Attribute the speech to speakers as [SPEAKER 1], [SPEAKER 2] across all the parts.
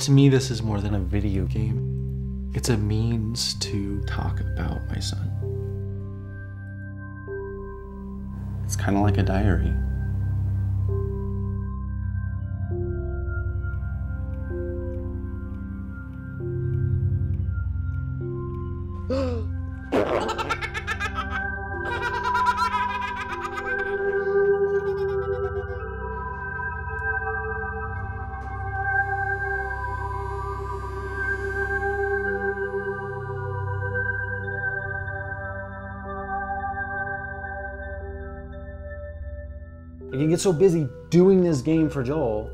[SPEAKER 1] To me, this is more than a video game. It's a means to
[SPEAKER 2] talk about my son. It's kind of like a diary.
[SPEAKER 3] I can get so busy doing this game for Joel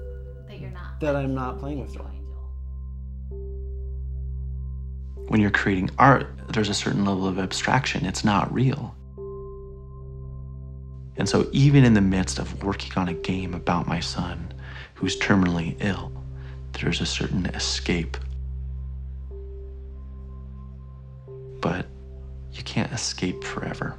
[SPEAKER 4] That you're not.
[SPEAKER 3] that I'm not playing with Joel.
[SPEAKER 4] Joel.
[SPEAKER 1] when you're creating art, there's a certain level of abstraction. It's not real. And so, even in the midst of working on a game about my son who's terminally ill, there's a certain escape. But you can't escape forever.